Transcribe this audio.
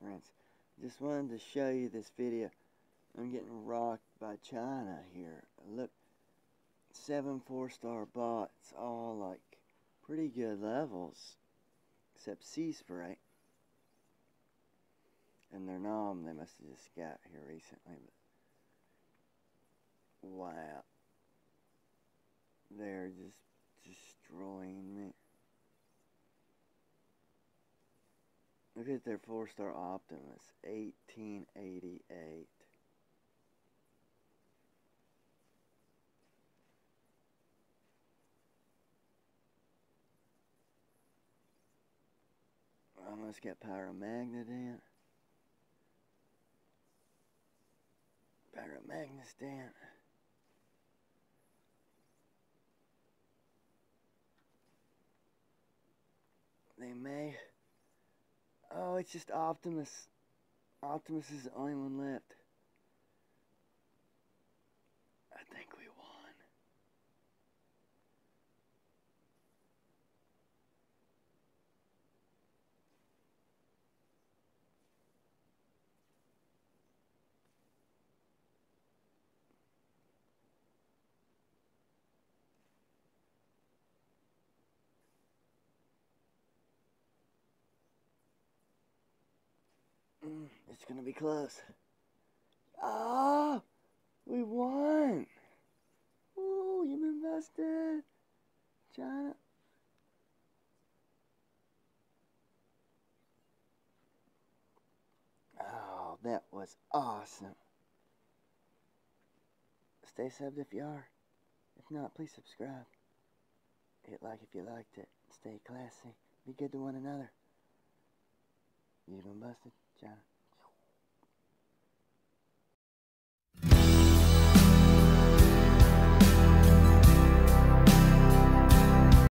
friends. Just wanted to show you this video. I'm getting rocked by China here. Look, seven four-star bots, all like pretty good levels, except Sea Spray. And their nom, they must have just got here recently. But wow, they're just destroying Look at their four-star Optimus, 1888. I almost got Pyromagnet in. Pyromagnus down. They may Oh, it's just Optimus. Optimus is the only one left. I think we won. Mm, it's gonna be close. Oh, we won. Oh, you've been busted. China. Oh, that was awesome. Stay subbed if you are. If not, please subscribe. Hit like if you liked it. Stay classy. Be good to one another. You've been busted. Ciao.